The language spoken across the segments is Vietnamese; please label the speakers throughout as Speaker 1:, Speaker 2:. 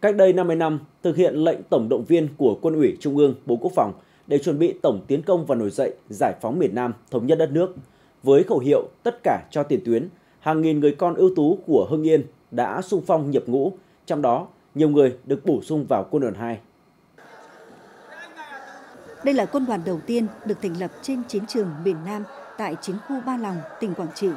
Speaker 1: Cách đây 50 năm, thực hiện lệnh tổng động viên của Quân ủy Trung ương Bộ Quốc phòng để chuẩn bị tổng tiến công và nổi dậy giải phóng miền Nam thống nhất đất nước. Với khẩu hiệu tất cả cho tiền tuyến, hàng nghìn người con ưu tú của Hưng Yên đã sung phong nhập ngũ, trong đó nhiều người được bổ sung vào quân đoàn 2.
Speaker 2: Đây là quân đoàn đầu tiên được thành lập trên chiến trường miền Nam tại chiến khu Ba Lòng, tỉnh Quảng Trị.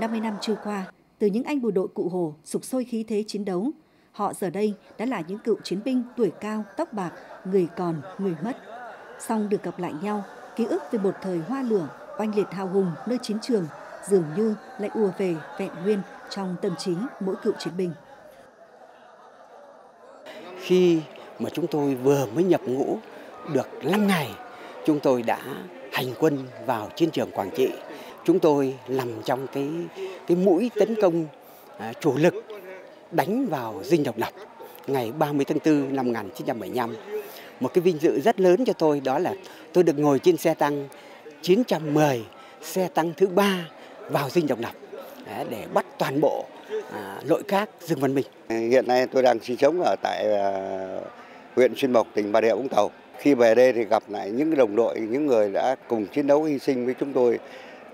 Speaker 2: 50 năm trôi qua, từ những anh bộ đội cụ Hồ sục sôi khí thế chiến đấu, họ giờ đây đã là những cựu chiến binh tuổi cao, tóc bạc, người còn, người mất. Song được gặp lại nhau, ký ức về một thời hoa lửa, oanh liệt hào hùng nơi chiến trường dường như lại ùa về vẹn nguyên trong tâm trí mỗi cựu chiến binh.
Speaker 3: Khi mà chúng tôi vừa mới nhập ngũ được 5 ngày, chúng tôi đã hành quân vào chiến trường Quảng Trị. Chúng tôi nằm trong cái cái mũi tấn công à, chủ lực đánh vào dinh độc lập ngày 30 tháng 4 năm 1975. Một cái vinh dự rất lớn cho tôi đó là tôi được ngồi trên xe tăng 910, xe tăng thứ ba vào dinh độc lập à, để bắt toàn bộ à, nội các Dương Văn Minh.
Speaker 4: Hiện nay tôi đang sinh sống ở tại à, huyện Xuyên Mộc, tỉnh Bà Rịa Vũng Tàu. Khi về đây thì gặp lại những đồng đội, những người đã cùng chiến đấu hy sinh với chúng tôi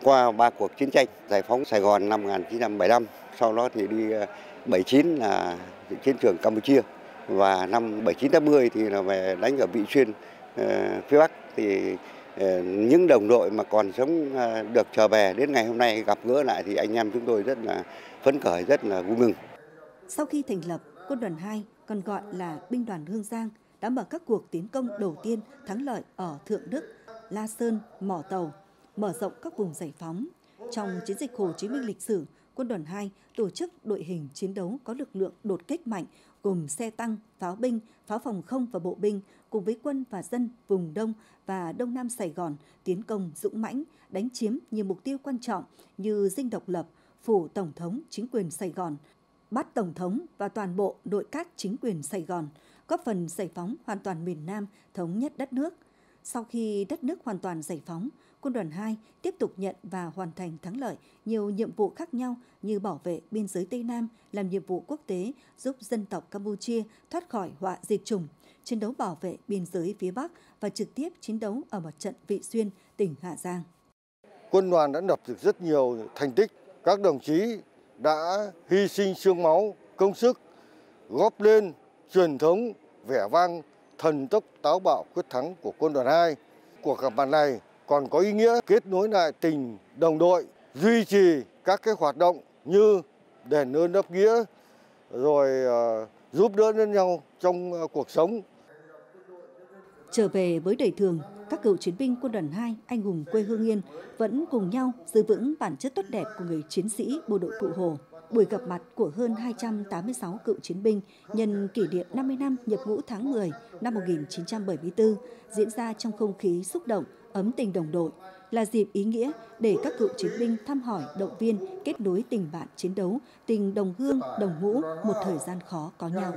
Speaker 4: qua ba cuộc chiến tranh giải phóng Sài Gòn năm 1975, sau đó thì đi ờ, 79 là chiến trường Campuchia và năm 79-80 thì là về đánh ở Vị Xuyên ờ, phía Bắc thì ờ, những đồng đội mà còn sống được trở về đến ngày hôm nay gặp gỡ lại thì anh em chúng tôi rất là phấn khởi, rất là vui mừng.
Speaker 2: Sau khi thành lập, quân đoàn 2 còn gọi là binh đoàn Hương Giang đã mở các cuộc tiến công đầu tiên thắng lợi ở Thượng Đức, La Sơn, Mỏ Tàu, mở rộng các vùng giải phóng. Trong chiến dịch Hồ Chí Minh lịch sử, Quân đoàn 2 tổ chức đội hình chiến đấu có lực lượng đột kích mạnh gồm xe tăng, pháo binh, pháo phòng không và bộ binh cùng với quân và dân vùng Đông và Đông Nam Sài Gòn tiến công dũng mãnh, đánh chiếm nhiều mục tiêu quan trọng như dinh độc lập, phủ Tổng thống chính quyền Sài Gòn, bắt Tổng thống và toàn bộ nội các chính quyền Sài Gòn, góp phần giải phóng hoàn toàn miền Nam, thống nhất đất nước. Sau khi đất nước hoàn toàn giải phóng, Quân đoàn 2 tiếp tục nhận và hoàn thành thắng lợi nhiều nhiệm vụ khác nhau như bảo vệ biên giới Tây Nam, làm nhiệm vụ quốc tế giúp dân tộc Campuchia thoát khỏi họa diệt chủng, chiến đấu bảo vệ biên giới phía Bắc và trực tiếp chiến đấu ở mặt trận Vị Xuyên, tỉnh Hà Giang.
Speaker 5: Quân đoàn đã lập được rất nhiều thành tích. Các đồng chí đã hy sinh xương máu, công sức, góp lên truyền thống vẻ vang thần tốc táo bạo quyết thắng của quân đoàn 2. Cuộc gặp mặt này còn có ý nghĩa kết nối lại tình đồng đội, duy trì các cái hoạt động như đền ơn đáp nghĩa, rồi uh, giúp đỡ lẫn nhau trong uh, cuộc sống.
Speaker 2: Trở về với đời thường, các cựu chiến binh quân đoàn 2 anh hùng quê hương Yên vẫn cùng nhau giữ vững bản chất tốt đẹp của người chiến sĩ bộ đội Cụ Hồ. Buổi gặp mặt của hơn 286 cựu chiến binh nhân kỷ niệm 50 năm nhập ngũ tháng 10 năm 1974 diễn ra trong không khí xúc động, ấm tình đồng đội, là dịp ý nghĩa để các cựu chiến binh thăm hỏi, động viên, kết nối tình bạn chiến đấu, tình đồng hương, đồng ngũ một thời gian khó có nhau.